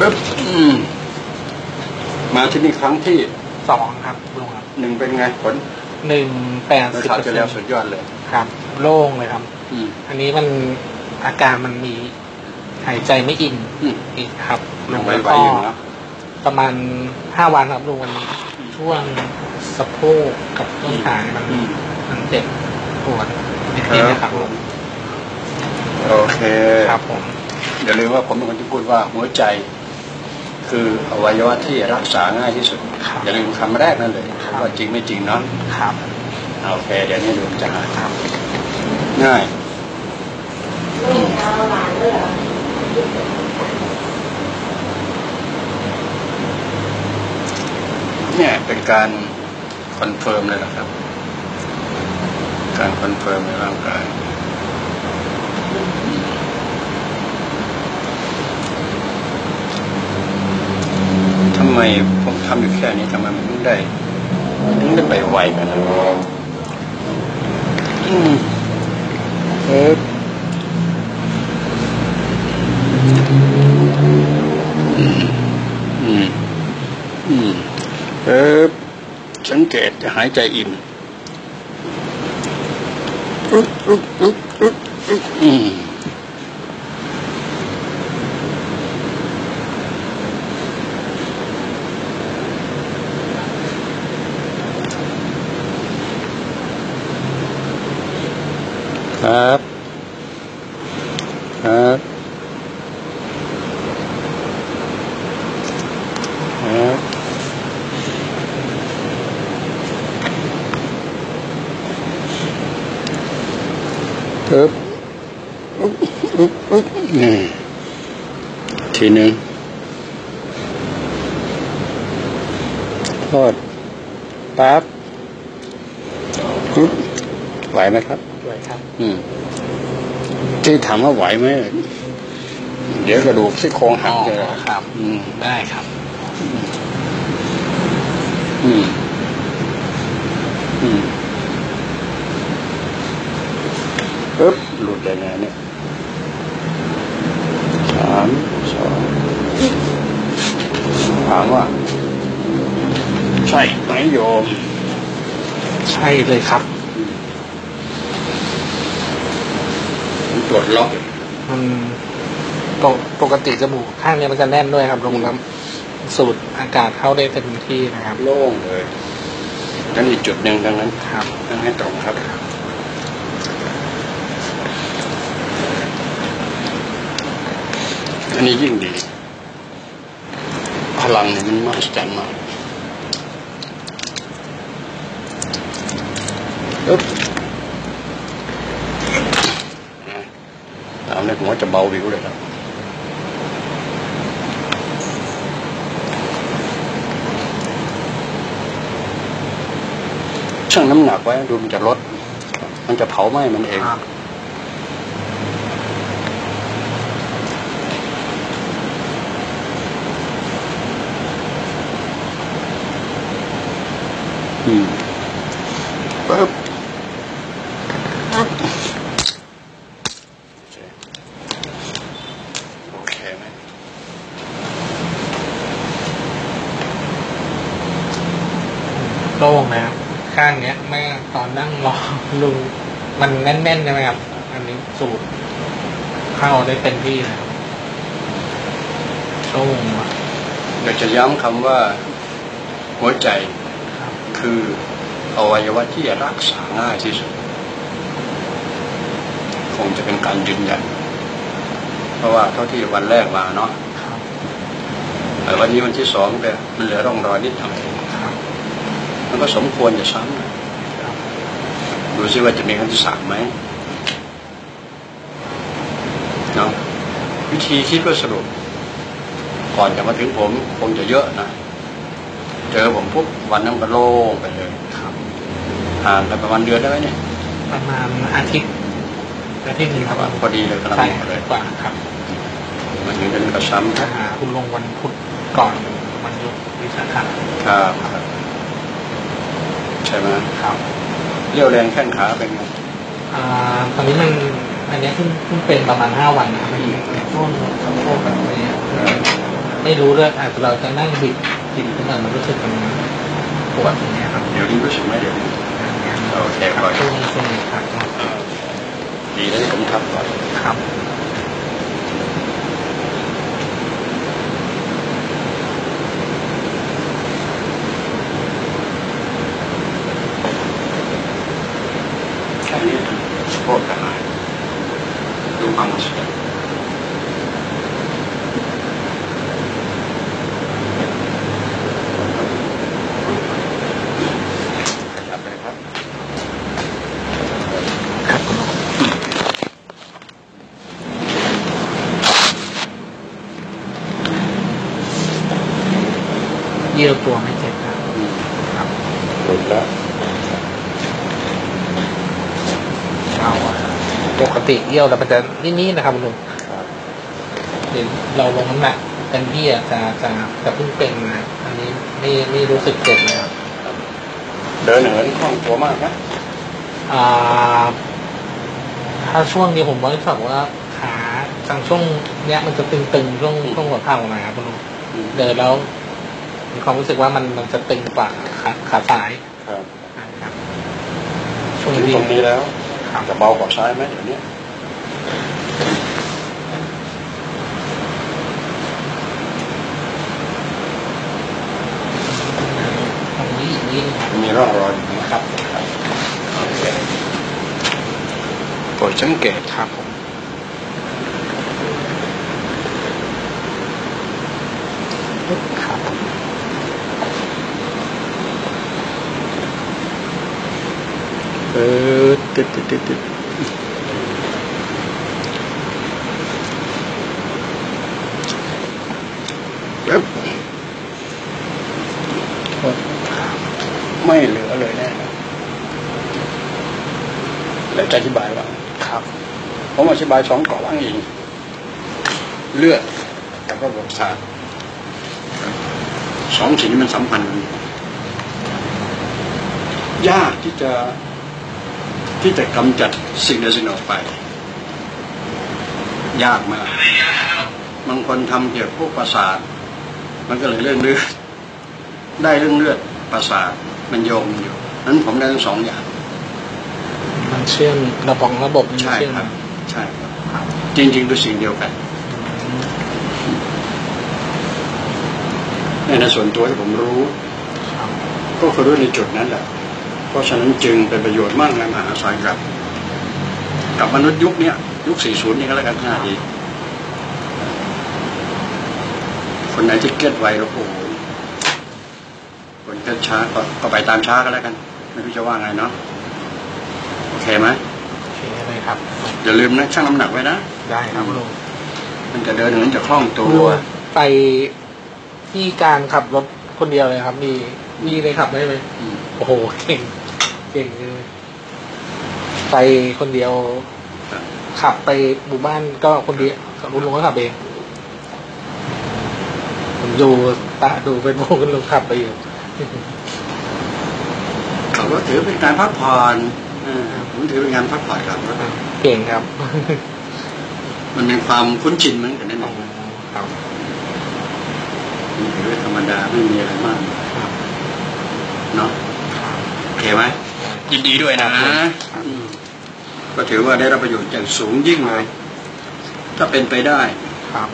ปึ๊บอืมมาที่นี่ครั้งที่สองครับลุงครับหนึ่งเป็นไงผลหนึ่งแปดเมื่อสิบคราวเปอร์ที่เซ็แล้นวต์สุดยอดเลยครับ โล่งเลยครับอืมอันนี้มันอาการมันมีหายใจไม่อิ่มอืมอีกครับยังไหวแล้วไหวก็อยู่เนาะประมาณห้าวันครับลุงมันช่วงสะโพกกับต้นขาเนี่ยมันอืมมันเจ็บปวดนิดๆนะครับลุง โอเคครับผมอย่าลืมว่าผมเป็นคนที่พูดว่าหัวใจ คืออวัยวะที่รักษาง่ายที่สุดครับอย่าลืมคำแรกนั่นเลยครับว่าจริงไม่จริงเนาะครับโอเค เดี๋ยวนี้ดูจะหายครับง่ายเนี่ยเป็นการ confirm เลยนะครับ การ confirm ในร่างกาย ทำไมผมทำอยู่แค่นี้ทำไมมันถึงได้ถึงได้ไปไวกันนะอืมเออเออสังเกตหายใจอิ่มอึ๊กอึ๊กอึ๊กอึ๊กอึ๊กอืม ครับ ครับ ครับปึ๊บอุ๊บอุ๊บอุ๊บนี่ ทีหนึ่งทอดปั๊บปึ๊บไหวไหมครับด้วยครับ อืมที่ถามว่าไหวไหมเดี๋ยวกระดูกซี่โครงหัอ๋กอเลยครับ อืมได้ครับ อืม อืมปึ๊บหลุดเลยนะเนี่ยสามสอง ถามว่า ใช่ไหมโยม ใช่เลยครับผมปลดล็อกมันปกปกติจมูกข้างเนี้ยมันจะแน่นด้วยครับลุงครับสูดอากาศเข้าได้เต็มที่นะครับ โล่งเลยนั่นอีกจุดหนึ่งดังนั้นครับต้องให้ตรงครับอันนี้ยิ่งดี พลังเนี่ยมันมหัศจรรย์มากอึ๊บนะตามนี้ผมว่าจะเบาวิวเลยครับชั่งน้ำหนักไว้ ดูมันจะลด มันจะเผาไหม้มันเอง อืมปึ๊บปึ๊บโอเคไหมโล่งนะครับข้างเนี้ยเมื่อตอนนั่งรอลุงมันแน่นๆใช่ไหมครับ อันนี้สูดเข้าได้เต็มที่นะครับโล่งอะอยากจะย้ำคำว่า หัวใจ คืออวัยวะที่รักษาง่ายที่สุด คงจะเป็นการยืนยัน เพราะว่าเท่าที่วันแรกมาเนาะแต่วันนี้วันที่สองเนี่ยมันเหลือร่องรอยนิดหน่อยมันก็สมควรจะซ้ำดูซิว่าจะมีครั้งที่สามไหมเนาะวิธีคิดว่าสรุป ก่อนจะมาถึงผมคงจะเยอะนะ จอผมปุ๊บวันนั้นก็โล่งไปเลยครับห่างกันประมาณเดือนได้ไหมเนี่ยประมาณอาทิตย์อาทิตย์หนึงครับพอดีเลยกำลังใช่หมดเลยกว่าครับมันถึงจะเป็นกระซ้ำคถ้ารับหาคุณลงวันพุธก่อนวันหยุดวิสาขะครับครับใช่ไหมครับเรี่ยวแรงแข้งขาเป็นไงอ่าตอนนี้มันอันเนี้ยเพิ่งเพิ่งเป็นประมาณห้าวันนะครับช่วงสะโพกแบบนี้ไม่รู้เรื่องอาจจะเราจะนั่งบิด บิดขึ้นมามันรู้สึกมันปวดอย่างเงี้ยครับเดี๋ยวนี้รู้สึกไหมเดี๋ยวนี้โอเคคก่รัอบนช่วงช่วงนี้ครับดีแล้วที่ผมทับก่อนครับ แค่นี้สะโพกจะหายดูความรู้สึกขยับเลยครับ ครับ เยี่ยวตัวไม่เจ็บครับครับหลุดแล้วเอาอะปกติเยี่ยวแล้วมันจะนี่ๆนะครับคุณลุงครับเดี๋ยวเราลงน้ำหนักกันที่อะจะจะจะเพิ่งเป็นนะอันนี้ไม่ไม่รู้สึกเจ็บเลยครับเดินเหินคล่องตัวมากนะอ่า ถ้าช่วงนี้ผมว่ารู้สึกว่าขาทางช่วงเนี้ยมันจะตึงๆช่วงช่วงหัวเข่าหน่อยครับคุณลุงอืมเดินแล้ว มีความรู้สึกว่ามันมันจะตึงกว่าขาขาซ้ายครับครับช่วงถึงนี้ตรงนี้แล้วครับจะเบากว่าซ้ายไหมเดี๋ยวนี้ตรงนี้อีกนิดนึงครับมีร่องรอยอยู่นะครับครับโอเคโปรดสังเกตครับผมครับ เออติดติดติดติดเอ๊บไม่เหลือเลยแน่นะแล้วจะอธิบายว่า ครับ ผมอธิบายสองเกาะอ้างอิงเลือดกับระบบประสาทสองสิ่งนี้มันสัมพันธ์กันยากที่จะ ที่จะกำจัดสิ่งใดสิ่งหนึ่งออกไป ยากมากบางคนทำเกี่ยวกับพวกประสาท มันก็เลยเรื่องเลือดได้เรื่องเลือดประสาทมันโยงอยู่นั้นผมได้ทั้งสองอย่าง มันเชื่อมระบบระบบมันใช่เชื่อมครับ ใช่ครับครับจริงๆเป็นสิ่งเดียวกันในส่วนตัวที่ผมรู้ครับก็คือรู้ในจุดนั้นแหละเพ ราะฉะนั้นจึงเป็นประโยชน์มากในมหาศาลกับ กับมนุษย์ยุคเนี้ยยุค 40 นี่ก็แล้วกันห้าดีคนไหนที่เก็ตไวแล้วโอ้โหคนเก็ตช้าก็ก็ไปตามช้าก็แล้วกัน ไม่รู้จะว่าไงเนาะโอเคไหมโอเคเลยครับอย่าลืมนะชั่งน้ำหนักไว้นะได้ครับคุณลุงมันจะเดินเหินจะคล่องตัวไปที่การขับรถคนเดียวเลยครับ มีมีเลยขับได้ไหมอืมโอ้โหเก่ง เก่งเลยไปคนเดียวครับขับไปหมู่บ้านก็คนเดียวคุณลุงก็ขับเองผมดูตาดูเป็นโมคุณลุงขับไปอยู่ขับรถถือเป็นการพักผ่อนเออผมถือเป็นการพักผ่อนขับรถเก่งครับ มันเป็นความคุ้นชินเหมือนกันนั่นเองครับมันถือว่าธรรมดาไม่มีอะไรมากครับเนาะครับโอเคไหม ยินดีด้วยนะอืมก็ถือว่าได้รับประโยชน์อย่างสูงยิ่งเลย ถ้าเป็นไปได้ครับ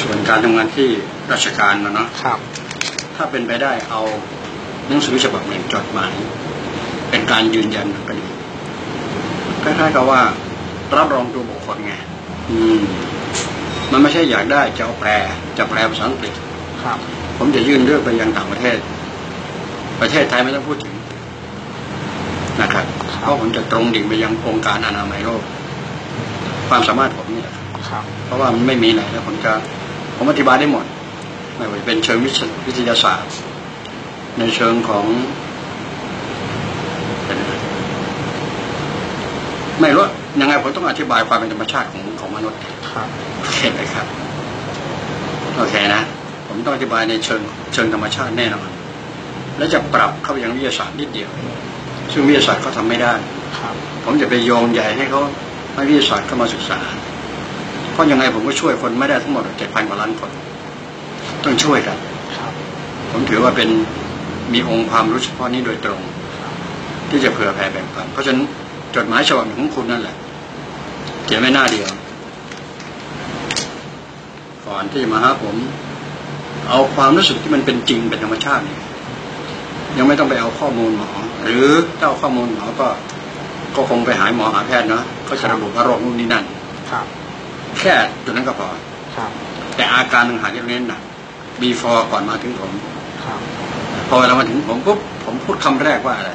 ส่วนการทำงานที่ราชการนะเนาะครับ ถ้าเป็นไปได้เอาหนังสือฉบับหนึ่งจดหมายเป็นการยืนยันก็ดีคล้ายๆกับว่า รับรองตัวบุคคลไงอืม มันไม่ใช่อยากได้จะเอาแปลจะแปลภาษาอังกฤษครับ ผมจะยื่นเรื่องไปยังต่างประเทศ ประเทศไทยไม่ต้องพูดถึงนะครับเพราะผมจะตรงดิ่งไปยังองค์การอนามัยโลกความสามารถผมนี่แหละครับครับเพราะว่ามันไม่มีไหนแล้วผมจะผมอธิบายได้หมดไม่ว่าจะเป็นเชิงวิชวิทยาศาสตร์ ในเชิงของเป็นอะไรไม่รู้ยังไงผมต้องอธิบายความเป็นธรรมชาติของของมนุษย์ครับโอเคไหมครับ โอเคนะ ผมต้องอธิบายในเชิงเชิงธรรมชาติแน่นอนและจะปรับเข้าไปยังวิทยาศาสตร์นิดเดียว ซึ่งวิทยาศาสตร์เขาทำไม่ได้ครับผมจะไปโยงใหญ่ให้เขาให้วิทยาศาสตร์เข้ามาศึกษา เพราะยังไงผมก็ช่วยคนไม่ได้ทั้งหมดเจ็ดพันกว่าล้านคน ต้องช่วยกันครับผมถือว่าเป็นมีองค์ความรู้เฉพาะนี้โดยตรง ที่จะเผื่อแผ่แบ่งปันเพราะฉะนั้นจดหมายฉบับหนึ่งของคุณนั่นแหละเขียนไว้หน้าเดียว ก่อนที่จะมาหาผม เอาความรู้สึกที่มันเป็นจริงเป็นธรรมชาติเนี่ยยังไม่ต้องไปเอาข้อมูลหมอ หรือถ้าเอาข้อมูลหมอก็ก็คงไปหาหมอหาแพทย์เนาะก็จะระบุว่าโรคนู่นนี่นั่นครับ แค่ตัวนั้นก็พอครับ แต่อาการต่างหากที่เน้นหนัก before ก่อนมาถึงผมครับพอเวลามาถึงผมปุ๊บผมพูดคำแรกว่าอะไร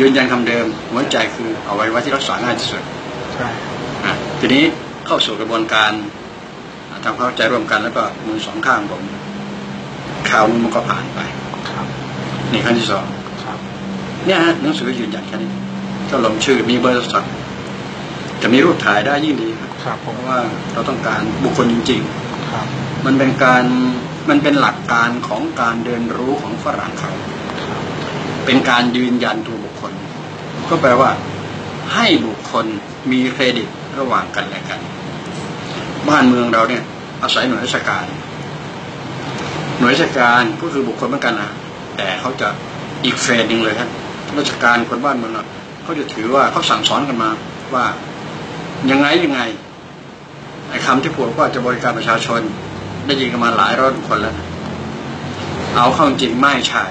ยืนยันคำเดิมหัวใจคือเอาไว้ว่าที่รักษาง่ายที่สุดใช่อะทีนี้เข้าสู่กระบวนการอะ ทำความเข้าใจร่วมกันแล้วก็มือสองข้างผมข่าวนู้นมันก็ผ่านไปครับนี่ขั้นที่สองครับเนี่ยฮะหนังสือยืนยันแค่นี้ก็ลงชื่อมีเบอร์โทรศัพท์จะมีรูปถ่ายได้ยิ่งดีครับครับผเพมราะว่าเราต้องการบุคคลจริงครับๆมันเป็นการมันเป็นหลักการของการเรียนรู้ของฝรั่งเขาครับเป็นการยืนยันตัวบุคคล ก็แปลว่า ให้บุคคลมีเครดิตระหว่างกันและกัน บ้านเมืองเราเนี่ย อาศัยหน่วยราชการ หน่วยราชการก็คือบุคคลเหมือนกันนะแต่เขาจะอีกเฟสหนึ่งเลยครับราชการคนบ้านเมืองเขาจะถือว่าเขาสั่งสอนกันมาว่ายังไงยังไงไอ้คำที่พูดว่าจะบริการประชาชน ได้ยินกันมาหลายร้อยคนแล้ว เอาเข้าจริงไม่ใช่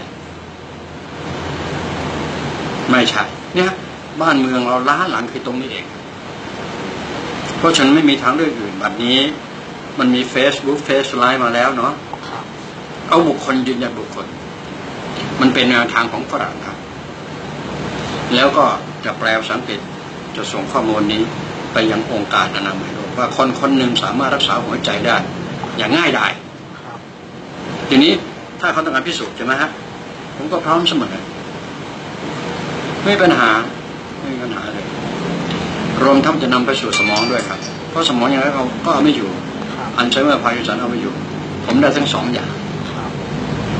ไม่ใช่เนี่ยบ้านเมืองเราล้าหลังคือตรงนี้เอง เพราะฉันไม่มีทางเลือกอื่นแบบนี้ มันมี Facebook เฟซไลน์มาแล้วเนาะครับเอาบุคคลยืนยันบุคคล มันเป็นแนวทางของฝรั่งครับ แล้วก็จะแปลภาษาอังกฤษจะส่งข้อมูลนี้ไปยังองค์การอนามัยโลกว่าคนคนหนึ่งสามารถรักษาหัวใจได้ อย่างง่ายดายครับทีนี้ถ้าเขาต้องการพิสูจน์ใช่ไหมฮะผมก็พร้อมเสมอไม่มีปัญหาไม่มีปัญหาเลยรวมทั้งจะนำไปสู่สมองด้วยครับ เพราะสมองอย่างไรเขาก็เอาไม่อยู่ครับ อัลไซเมอร์พาร์กินสันเอาไม่อยู่ ผมได้ทั้งสองอย่าง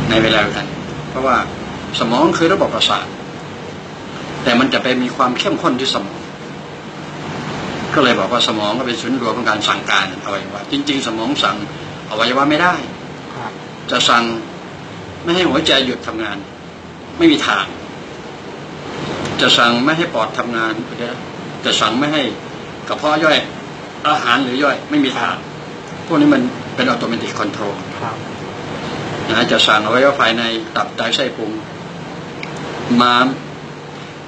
ในเวลาเดียวกัน เพราะว่าสมองคือระบบประสาท แต่มันจะไปมีความเข้มข้นที่สมอง ก็เลยบอกว่าสมองก็เป็นศูนย์รวมของการสั่งการอวัยวะจริง ๆ สมองสั่งอวัยวะไม่ได้จะสั่งไม่ให้หัวใจหยุดทำงาน ไม่มีทาง จะสั่งไม่ให้ปอดทำงานจะสั่งไม่ให้กระเพาะย่อย อาหารหรือย่อย ไม่มีทาง พวกนี้มันเป็นอัตโนมัติคอนโทรลนะจะสั่งเอาไว้ว่าภายในตับไตไส้พุงม้าม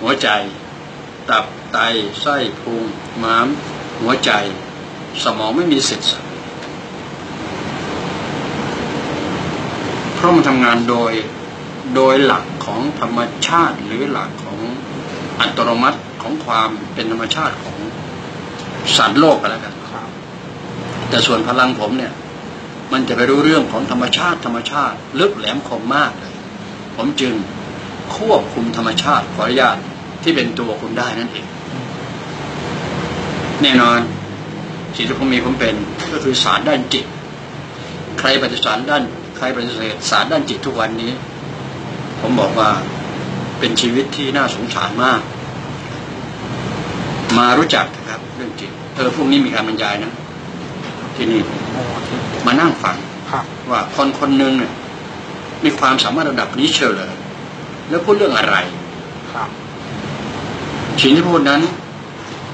หัวใจ ตับไตไส้พุงม้าม หัวใจ สมองไม่มีสิทธิ์เพราะมันทำงานโดยโดยหลักของธรรมชาติหรือหลักของอัตโนมัติของความเป็นธรรมชาติของสัตว์โลกกันแล้วกัน แต่ส่วนพลังผมเนี่ย มันจะไปรู้เรื่องของธรรมชาติธรรมชาติ ลึกแหลมคมมากเลย ผมจึงควบคุมธรรมชาติขออนุญาตที่เป็นตัวคุณได้นั่นเอง แน่นอนสิ่งที่ผมมีผมเป็นก็คือศารด้านจิต ใครปฏิสารด้าน ใครปฏิเสธศารด้านจิตทุกวันนี้ ผมบอกว่าเป็นชีวิตที่น่าสงสารมาก มารู้จักนะครับ เรื่องจิตเออพรุ่งนี้มีการบรรยายนะ ที่นี่โอ้ที่ มานั่งฟังครับว่าคนคนหนึ่งเนี่ยมีความสามารถระดับนี้เชียวเลยแล้วพูดเรื่องอะไรครับสิ่งที่พูดนั้น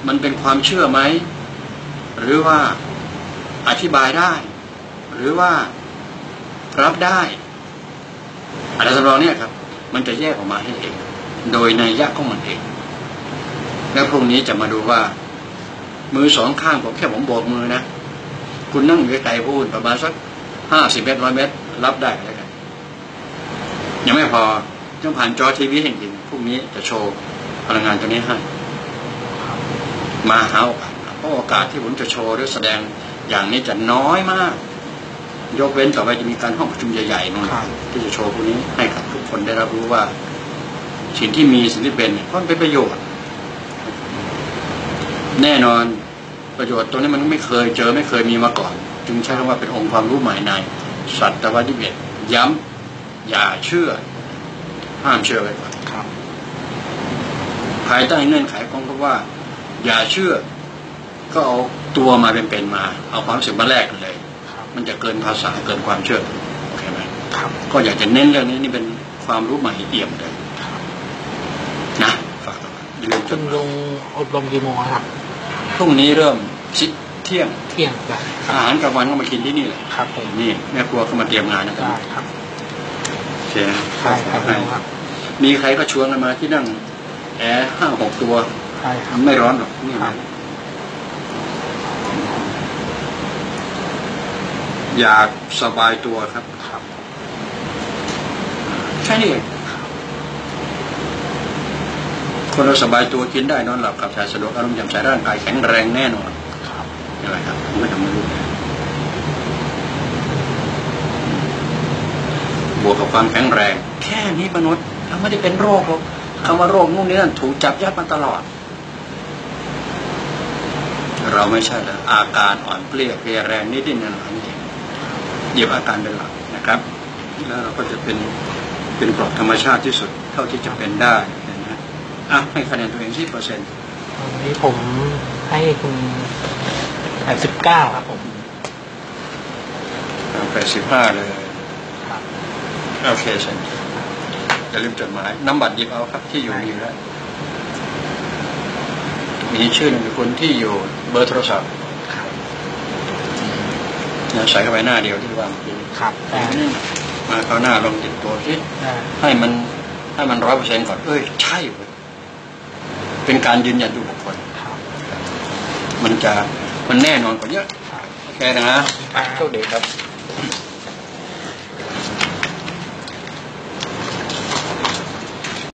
มันเป็นความเชื่อไหม หรือว่าอธิบายได้ หรือว่ารับได้อะไรทำนองเนี้ยครับ มันจะแยกออกมาให้เอง โดยในยยะของมันเอง แล้วพรุ่งนี้จะมาดูว่า มือสองข้างผมแค่ผมโบกมือนะ คุณนั่งอยู่ไกลๆพูดประมาณสักห้าสิบเมตรร้อยเมตร รับได้แล้วกัน ยังไม่พอต้องผ่านจอทีวีแห่งจริงพรุ่งนี้จะโชว์พลังงานตัวนี้ให้มาหาโอกาสเพราะโอกาสที่ผมจะโชว์หรือแสดงอย่างนี้จะน้อยมาก ยกเว้นต่อไปจะมีการห้องประชุมใหญ่ๆนู่นครับที่จะโชว์พวกนี้ให้กับทุกคนได้รับรู้ว่า สิ่งที่มีสิ่งที่เป็นเนี่ยเพราะมันเป็นประโยชน์ แน่นอน ประโยชน์ตัวนี้มันไม่เคยเจอไม่เคยมีมาก่อน จึงใช้คำว่าเป็นองค์ความรู้ใหม่ในสัตววิทยาย้ำอย่าเชื่อ ห้ามเชื่อไว้ก่อนครับายใต้เงื่อนไขของคำว่า อย่าเชื่อ ก็เอาตัวมาเป็นๆมา เอาความรู้สึกมาแลกกันเลยครับมันจะเกินภาษาเกินความเชื่อโอเคไหมครับก็อยากจะเน้นเรื่องนี้นี่เป็นความรู้ใหม่เอี่ยมเลยครับนะฝากเอาไว้อย่าลืมจคุดณลุงอบรมกี่โมงครับ พรุ่งนี้เริ่มชิดเที่ยงเที่ยงได้คอารับหารกลางวันก็มากินที่นี่แหละครับผมนี่แม่ครัวก็มาเตรียมงานนะครัได้บครับโอเคนะใช่ครับลุงครับมีใครก็ชวนกันมาที่นั่ง แอร์ห้าหกตัวใช่ครับไม่ร้อนหรอกนี่ครันะบอยากสบายตัวครับครับแค่นี้เอง คนเราสบายตัวกินได้นอนหลับขับถ่ายสะดวกอารมณ์แจ่มใสร่างกายแข็งแรงแน่นอนครับอะไรครับไม่ทำไม่รู้บวกกับความแข็งแรง แค่นี้มนุษย์เราไม่ได้เป็นโรคหรอกคำว่าโรคนู่นนี่นั่นถูกจับยัดมาตลอด เราไม่ใช่แล้วอาการอ่อนเปลี้ยเพลียแรงนิดนิดหน่อยหน่อยนี่เหยียบอาการเป็นหลักนะครับ แล้วเราก็จะเป็นเป็นกรอบธรรมชาติที่สุดเท่าที่จะเป็นได้นะฮะ อะให้คะแนนตัวเองที่เปอร์เซ็นต์วันนี้ผมให้คุณแปดสิบเก้าครับผมแปดสิบห้าเลยครับโอเคเช่นอย่าลืมจดหมายน้ำบัตรหยิบเอาครับ ที่อยู่มีอยู่แล้ว มีชื่อนามสกุลที่อยู่เบอร์โทรศัพท์ครับนะใส่เข้าไปหน้าเดียวที่วางเมื่อกี้ครับได้มาเข้าหน้าลองติดตัวที่ได้ให้มันให้มันร้อยเปอร์เซ็นต์ก่อน เอ้ย ใช่เว้ย เป็นการยืนยันตัวบุคคลครับมันจะมันแน่นอนกว่าเยอะครับโอเคนะครับโชคดีครับ